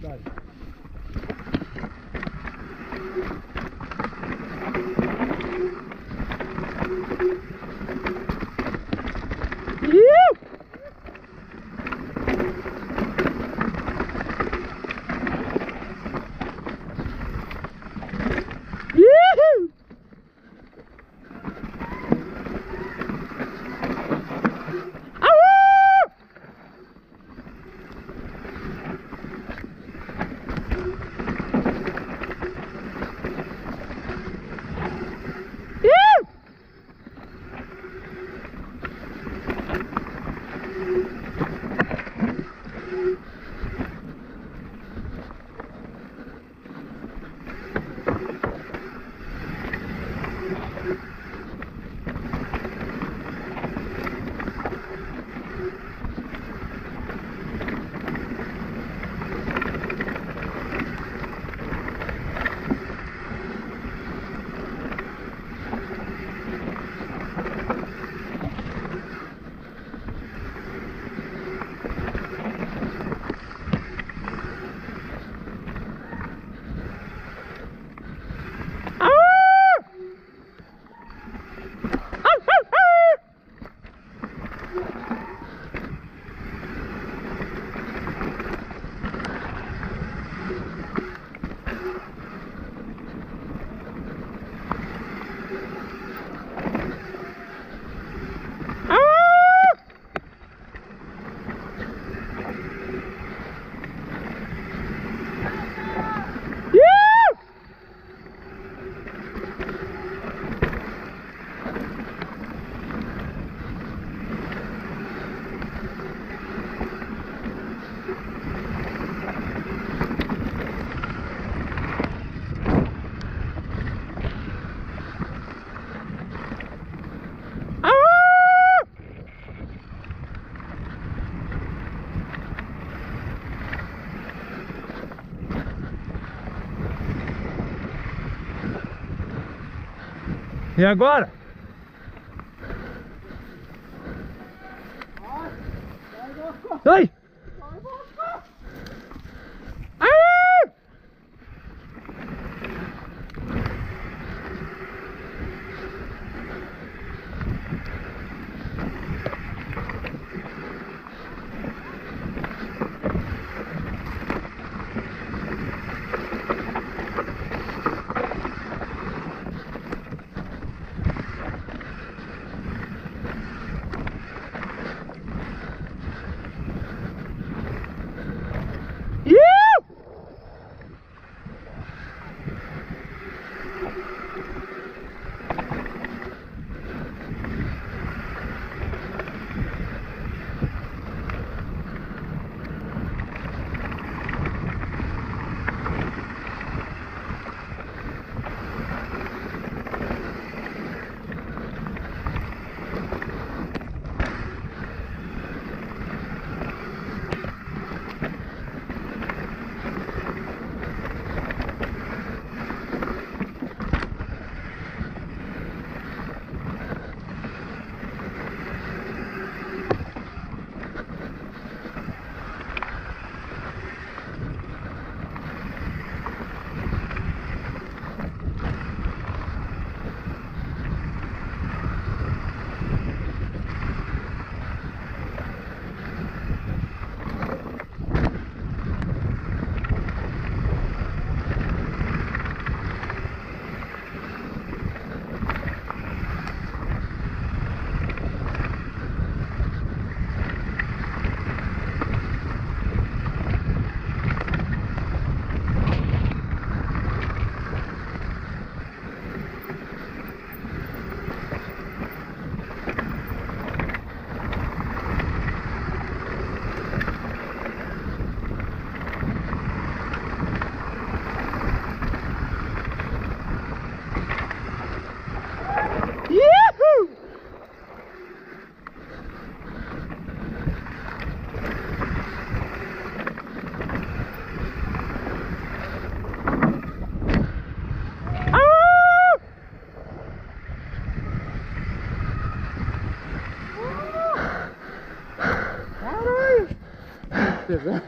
Dale. E agora? Ai! pegando.